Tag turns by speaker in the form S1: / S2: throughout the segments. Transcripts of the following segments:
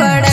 S1: पड़ा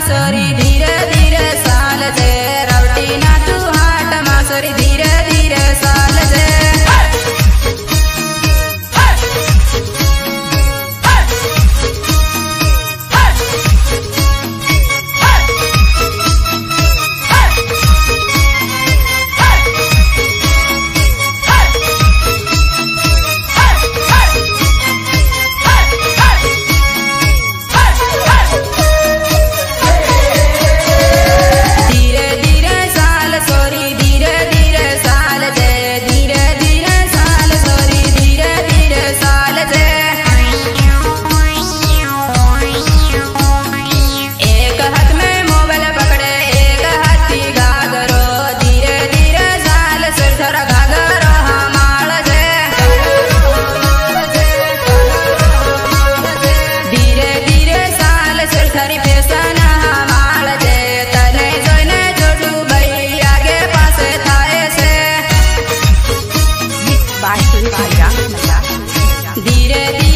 S1: sorry Mire, mire.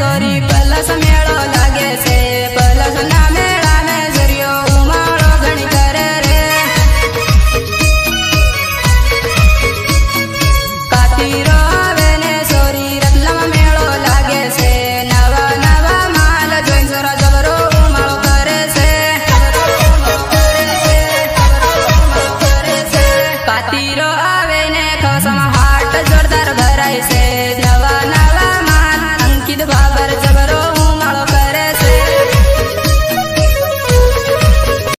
S1: sorry, but last time yeah.